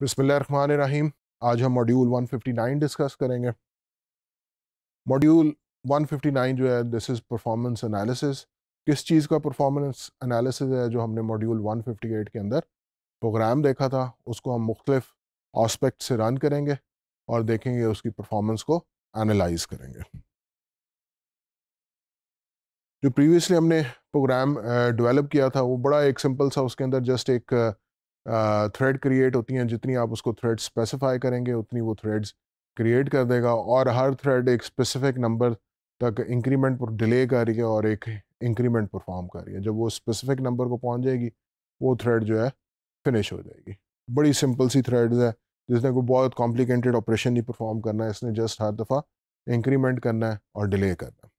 बिस्मिल्लाहिर्रहमानिर्रहीम। आज हम मॉड्यूल 159 डिस्कस करेंगे। मॉड्यूल 159 जो है दिस इज़ परफॉर्मेंस एनालिसिस किस चीज़ का परफॉर्मेंस एनालिसिस है जो हमने मॉड्यूल 158 के अंदर प्रोग्राम देखा था, उसको हम मुख्तलिफ़ आस्पेक्ट से रन करेंगे और देखेंगे उसकी परफॉर्मेंस को एनालाइज करेंगे। जो प्रीवियसली हमने प्रोग्राम डेवलप किया था, वो बड़ा एक सिंपल सा उसके अंदर जस्ट एक थ्रेड क्रिएट होती हैं, जितनी आप उसको थ्रेड स्पेसिफाई करेंगे, उतनी वो थ्रेड्स क्रिएट कर देगा और हर थ्रेड एक स्पेसिफिक नंबर तक इंक्रीमेंट पर डिले कर रही है और एक इंक्रीमेंट परफॉर्म कर रही है जब वो स्पेसिफिक नंबर को पहुँच जाएगी, वो थ्रेड जो है फिनिश हो जाएगी। बड़ी सिंपल सी थ्रेड्स है, जिसने कोई बहुत कॉम्प्लिकेटेड ऑपरेशन नहीं परफॉर्म करना है, इसने जस्ट हर दफ़ा इंक्रीमेंट करना है और डिले करना है।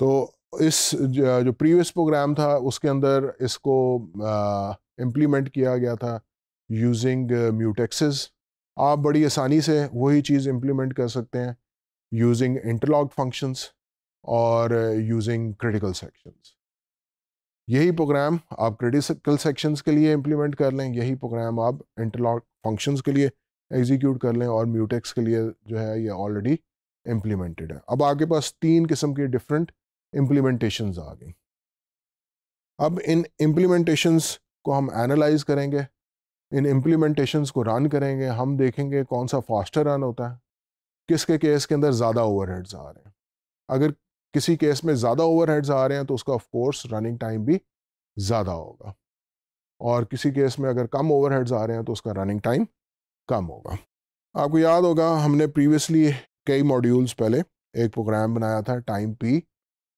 तो इस जो प्रीवियस प्रोग्राम था, उसके अंदर इसको इम्प्लीमेंट किया गया था यूजिंग म्यूटेक्सेस आप बड़ी आसानी से वही चीज़ इम्प्लीमेंट कर सकते हैं यूजिंग इंटरलॉग फ़ंक्शंस और यूजिंग क्रिटिकल सेक्शंस यही प्रोग्राम आप क्रिटिकल सेक्शंस के लिए इम्प्लीमेंट कर लें, यही प्रोग्राम आप इंटरलॉग फ़ंक्शंस के लिए एग्जीक्यूट कर लें और म्यूटेक्स के लिए जो है, ये ऑलरेडी इम्प्लीमेंटेड है। अब आपके पास तीन किस्म के डिफरेंट इम्प्लीमेंटेशंस आ गई। अब इन इम्प्लीमेंटेशंस को हम एनालाइज करेंगे, इन इम्प्लीमेंटेशंस को रन करेंगे, हम देखेंगे कौन सा फास्टर रन होता है, किसके केस के अंदर ज़्यादा ओवरहेड्स आ रहे हैं। अगर किसी केस में ज़्यादा ओवरहेड्स आ रहे हैं तो उसका ऑफ़ कोर्स रनिंग टाइम भी ज़्यादा होगा। और किसी केस में अगर कम ओवरहेड्स आ रहे हैं तो उसका रनिंग टाइम कम होगा। आपको याद होगा, हमने प्रीवियसली कई मॉड्यूल्स पहले, एक प्रोग्राम बनाया था टाइम पी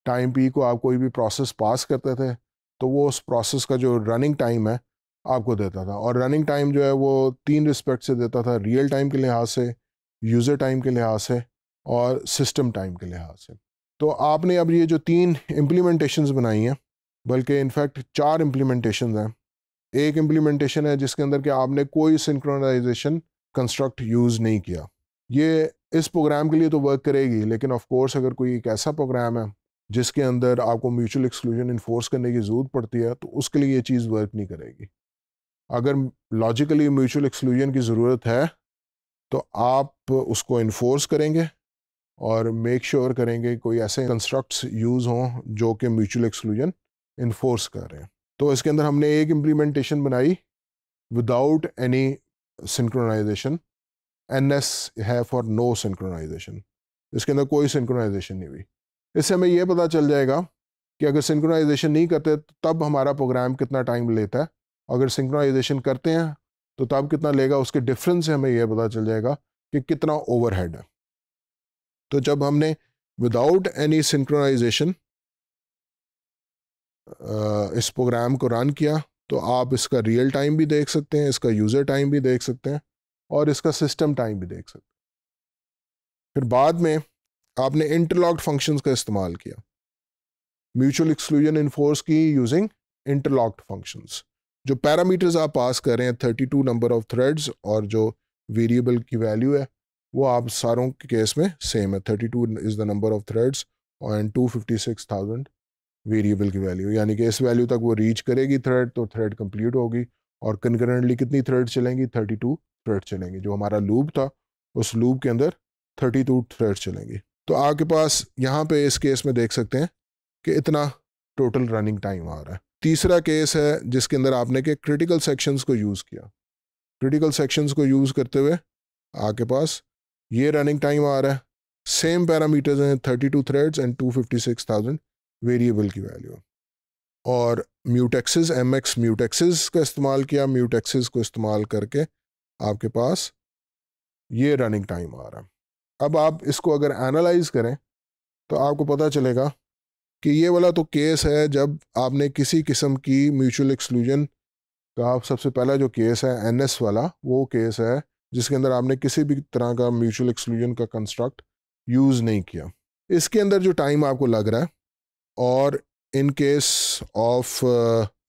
टाइम पी को आप कोई भी प्रोसेस पास करते थे तो वो उस प्रोसेस का जो रनिंग टाइम है, आपको देता था। और रनिंग टाइम जो है वो तीन रिस्पेक्ट से देता था, रियल टाइम के लिहाज से, यूज़र टाइम के लिहाज से और सिस्टम टाइम के लिहाज से। तो आपने अब ये जो तीन इम्प्लीमेंटेशंस बनाई हैं, बल्कि इनफैक्ट चार इम्प्लीमेंटेशन हैं। एक इम्प्लीमेंटेशन है जिसके अंदर कि आपने कोई सिंक्रोनाइजेशन कंस्ट्रक्ट यूज़ नहीं किया। ये इस प्रोग्राम के लिए तो वर्क करेगी, लेकिन ऑफ़ कोर्स अगर कोई एक ऐसा प्रोग्राम है जिसके अंदर आपको म्यूचुअल एक्सक्लूजन इन्फोर्स करने की ज़रूरत पड़ती है तो उसके लिए ये चीज़ वर्क नहीं करेगी। अगर लॉजिकली म्यूचुअल एक्सक्लूजन की ज़रूरत है तो आप उसको इन्फोर्स करेंगे और मेक श्योर sure करेंगे कोई ऐसे कंस्ट्रक्ट्स यूज़ हों जो कि म्यूचुअल एक्सक्लूजन इन्फोर्स कर रहे हैं। तो इसके अंदर हमने एक इम्प्लीमेंटेशन बनाई without any synchronization N S है फॉर नो सिंक्रोनाइजेशन इसके अंदर कोई सिंक्रोनाइजेशन नहीं हुई। इससे हमें यह पता चल जाएगा कि अगर सिंक्रोनाइजेशन नहीं करते तो तब हमारा प्रोग्राम कितना टाइम लेता है। अगर सिंक्रोनाइजेशन करते हैं तो तब कितना लेगा, उसके डिफरेंस से हमें यह पता चल जाएगा कि कितना ओवरहेड है। तो जब हमने विदाउट एनी सिंक्रोनाइजेशन इस प्रोग्राम को रन किया तो आप इसका रियल टाइम भी देख सकते हैं, इसका यूज़र टाइम भी देख सकते हैं, और इसका सिस्टम टाइम भी देख सकते हैं। फिर बाद में आपने इंटरलॉक्ड फ़ंक्शंस का इस्तेमाल किया। म्यूचुअल एक्सक्लूजन इन्फोर्स की यूजिंग इंटरलॉक्ड फ़ंक्शंस जो पैरामीटर्स आप पास कर रहे हैं thirty two number of threads और जो वेरिएबल की वैल्यू है, वो आप सारों के केस में सेम है। Thirty two is the number of threads and two fifty six thousand variable की वैल्यू यानी कि इस वैल्यू तक वो रीच करेगी थ्रेड तो थ्रेड कंप्लीट होगी और कंकरेंटली कितनी थ्रेड चलेंगी? थर्टी टू थ्रेड चलेंगी। जो हमारा लूप था, उस लूप के अंदर थर्टी टू थ्रेड चलेंगी। तो आपके पास यहाँ पे इस केस में देख सकते हैं कि इतना टोटल रनिंग टाइम आ रहा है। तीसरा केस है जिसके अंदर आपने के क्रिटिकल सेक्शंस को यूज़ किया। क्रिटिकल सेक्शंस को यूज़ करते हुए आपके पास ये रनिंग टाइम आ रहा है। सेम पैरामीटर्स हैं thirty two threads and two fifty six thousand variable की वैल्यू और म्यूटेक्सिस एम एक्स म्यूटेक्सिस का इस्तेमाल किया। म्यूटेक्सिस को इस्तेमाल करके आपके पास ये रनिंग टाइम आ रहा है। अब आप इसको अगर एनालाइज करें तो आपको पता चलेगा कि ये वाला तो केस है जब आपने किसी किस्म की म्यूचुअल एक्सक्लूजन का सबसे पहला जो केस है एनएस वाला, वो केस है जिसके अंदर आपने किसी भी तरह का म्यूचुअल एक्सक्लूजन का कंस्ट्रक्ट यूज़ नहीं किया। इसके अंदर जो टाइम आपको लग रहा है और in case of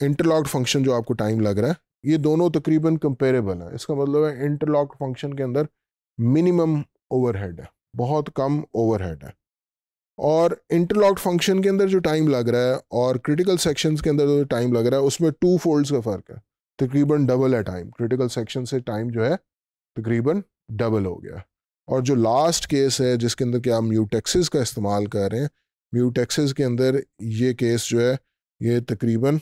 interlocked function जो आपको टाइम लग रहा है, ये दोनों तकरीबन कंपेरेबल है। इसका मतलब है इंटरलॉक्ड फ़ंक्शन के अंदर मिनिमम ओवरहेड है, बहुत कम ओवरहेड है। और इंटरलॉक्ड फ़ंक्शन के अंदर जो टाइम लग रहा है और क्रिटिकल सेक्शंस के अंदर जो टाइम लग रहा है, उसमें टू फोल्ड्स का फ़र्क है। तकरीबन डबल है टाइम क्रिटिकल सेक्शन से टाइम जो है तकरीबन डबल हो गया। और जो लास्ट केस है, जिसके अंदर क्या म्यूटेक्सिस का इस्तेमाल कर रहे हैं म्यूटेक्सिस के अंदर ये केस जो है, ये तकरीबन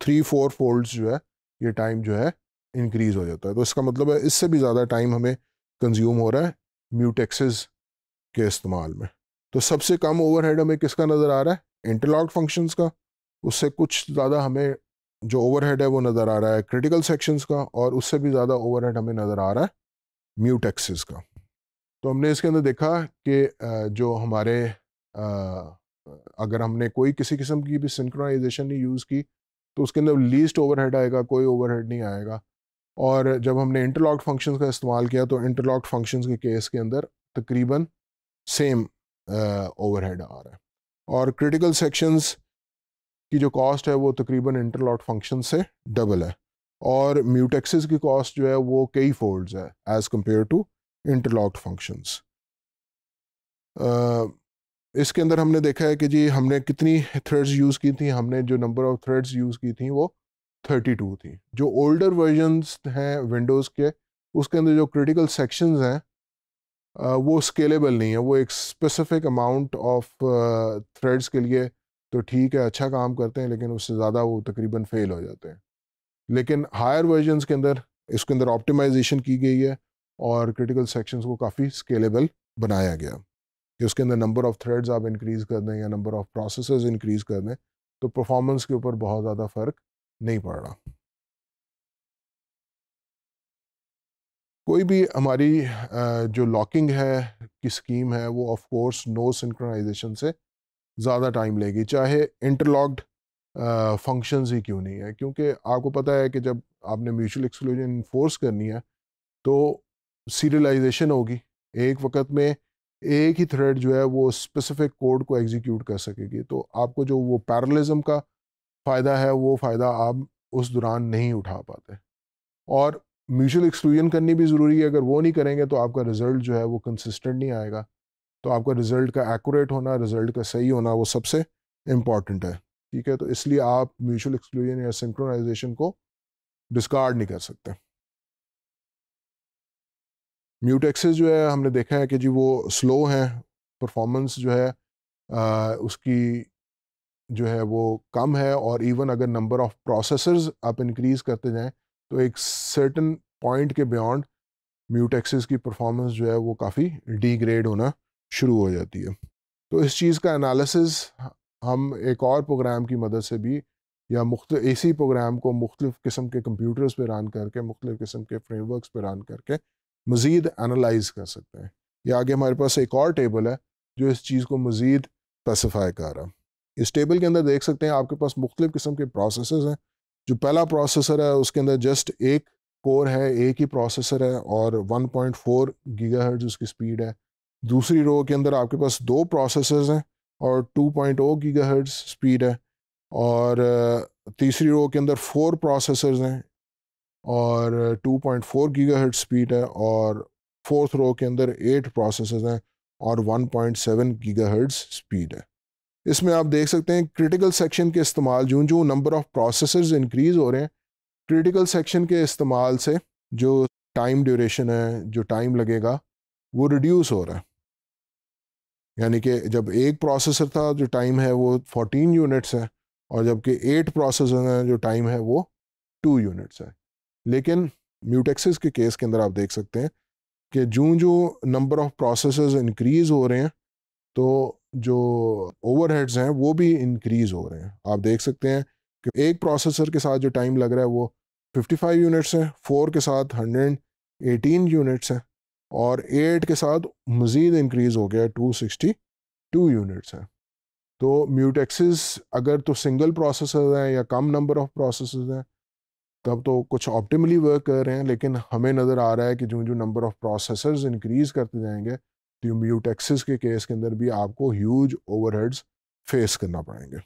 थ्री फोर फोल्ड्स जो है, ये टाइम जो है इंक्रीज़ हो जाता है। तो इसका मतलब है, इससे भी ज़्यादा टाइम हमें कंज्यूम हो रहा है म्यूटेक्सिस के इस्तेमाल में। तो सबसे कम ओवरहेड हमें किसका नज़र आ रहा है? इंटरलॉक फ़ंक्शंस का। उससे कुछ ज़्यादा हमें जो ओवरहेड है वो नज़र आ रहा है क्रिटिकल सेक्शंस का और उससे भी ज़्यादा ओवरहेड हमें नज़र आ रहा है म्यूटेक्सिस का। तो हमने इसके अंदर देखा कि जो हमारे अगर हमने कोई किसी किस्म की भी सिंक्रोनाइजेशन नहीं यूज़ की तो उसके अंदर लीस्ट ओवरहेड आएगा, कोई ओवरहेड नहीं आएगा। और जब हमने इंटरलॉक्ड फ़ंक्शंस का इस्तेमाल किया तो इंटरलॉक्ड फ़ंक्शंस के केस के अंदर तकरीबन सेम ओवरहेड आ रहा है। और क्रिटिकल सेक्शंस की जो कॉस्ट है, वो तकरीबन इंटरलॉक्ड फ़ंक्शन से डबल है। और म्यूटेक्सिस की कॉस्ट जो है, वो कई फोल्ड्स है as compare to interlocked functions इसके अंदर हमने देखा है कि जी, हमने कितनी थ्रेड्स यूज़ की थी, हमने जो नंबर ऑफ़ थ्रेड्स यूज़ की थी, वो 32 थी। जो ओल्डर वर्जन्स हैं विंडोज़ के, उसके अंदर जो क्रिटिकल सेक्शंस हैं वो स्केलेबल नहीं है। वो एक स्पेसिफिक अमाउंट ऑफ़ थ्रेड्स के लिए तो ठीक है अच्छा काम करते हैं, लेकिन उससे ज़्यादा वो तकरीबन फेल हो जाते हैं। लेकिन हायर वर्जन्स के अंदर, इसके अंदर ऑप्टिमाइजेशन की गई है और क्रिटिकल सेक्शंस को काफ़ी स्केलेबल बनाया गया। कि उसके अंदर नंबर ऑफ़ थ्रेड्स आप इंक्रीज़ कर दें या नंबर ऑफ़ प्रोसेस इंक्रीज़ कर दें तो परफॉर्मेंस के ऊपर बहुत ज़्यादा फ़र्क नहीं पड़ रहा। कोई भी हमारी जो लॉकिंग है की स्कीम है, वो ऑफ़ कोर्स नो सिंक्रोनाइजेशन से ज़्यादा टाइम लेगी, चाहे इंटरलॉक्ड फ़ंक्शंस ही क्यों नहीं है, क्योंकि आपको पता है कि जब आपने म्यूचुअल एक्सक्लूजन इन्फोर्स करनी है तो सीरियलाइजेशन होगी। एक वक्त में एक ही थ्रेड जो है वो स्पेसिफिक कोड को एग्जीक्यूट कर सकेगी तो आपको जो वो पैरलिज्म का फ़ायदा है वो फ़ायदा आप उस दौरान नहीं उठा पाते। और म्यूचुअल एक्सक्लूजन करनी भी ज़रूरी है अगर वो नहीं करेंगे तो आपका रिज़ल्ट जो है वो कंसिस्टेंट नहीं आएगा। तो आपका रिज़ल्ट का एक्यूरेट होना रिज़ल्ट का सही होना वो सबसे इंपॉर्टेंट है ठीक है? तो इसलिए आप म्यूचुअल एक्सक्लूजन या सिंक्रोनाइजेशन को डिस्कार्ड नहीं कर सकते। म्यूटेक्सेस जो है हमने देखा है कि जी वो स्लो हैं परफॉर्मेंस जो है आ, उसकी जो है वो कम है और इवन अगर नंबर ऑफ़ प्रोसेसर्स आप इंक्रीज़ करते जाएँ तो एक सर्टन पॉइंट के बियॉन्ड म्यूटेक्सिस की परफॉर्मेंस जो है वो काफ़ी डिग्रेड होना शुरू हो जाती है। तो इस चीज़ का एनालिसिस हम एक और प्रोग्राम की मदद से भी या मुख्त, इसी प्रोग्राम को मुख्तलिफ़ किस्म के कंप्यूटर्स पर रन करके, मुख्तलिफ़ किस्म के फ्रेमवर्क्स पर रन करके मज़ीद एनालाइज कर सकते हैं। या आगे हमारे पास एक और टेबल है जो इस चीज़ को मज़ीद स्पेसिफाई कर रहा इस टेबल के अंदर देख सकते हैं आपके पास मुख्तलिफ़ किस्म के प्रोसेसर्स हैं। जो पहला प्रोसेसर है, उसके अंदर जस्ट एक कोर है, एक ही प्रोसेसर है और 1.4 गीगाहर्ट्ज़ उसकी स्पीड है। दूसरी रो के अंदर आपके पास दो प्रोसेसर्स हैं और 2.0 गीगाहर्ट्ज़ स्पीड है और तीसरी रो के अंदर फोर प्रोसेसर्स हैं और 2.4 गीगाहर्ट्ज़ स्पीड है और फोर्थ रो के अंदर एट प्रोसेसर्स हैं और 1.7 गीगाहर्ट्ज़ स्पीड है। इसमें आप देख सकते हैं क्रिटिकल सेक्शन के इस्तेमाल जो जो नंबर ऑफ़ प्रोसेसर्स इंक्रीज़ हो रहे हैं। क्रिटिकल सेक्शन के इस्तेमाल से जो टाइम ड्यूरेशन है, जो टाइम लगेगा, वो रिड्यूस हो रहा है। यानी कि जब एक प्रोसेसर था, जो टाइम है, वो 14 यूनिट्स है, और जबकि एट प्रोसेसर हैं, जो टाइम है, वो टू यूनिट्स है। लेकिन म्यूटेक्सिस के केस के अंदर आप देख सकते हैं कि जो जो नंबर ऑफ़ प्रोसेसर्स इंक्रीज़ हो रहे हैं तो जो ओवरहेड्स हैं, वो भी इंक्रीज़ हो रहे हैं। आप देख सकते हैं कि एक प्रोसेसर के साथ जो टाइम लग रहा है, वो 55 यूनिट्स हैं फोर के साथ 118 यूनिट्स हैं और एट के साथ मज़ीद इंक्रीज़ हो गया टू सिक्सटी टू यूनिट्स हैं। तो म्यूटेक्सिस अगर तो सिंगल प्रोसेसर हैं या कम नंबर ऑफ़ प्रोसेसर हैं, तब तो कुछ ऑप्टिमली वर्क कर रहे हैं, लेकिन हमें नज़र आ रहा है कि जो जो नंबर ऑफ़ प्रोसेसर्स इंक्रीज़ करते जाएँगे तो टैक्सेस के केस के अंदर भी आपको ह्यूज ओवरहेड्स फेस करना पड़ेंगे।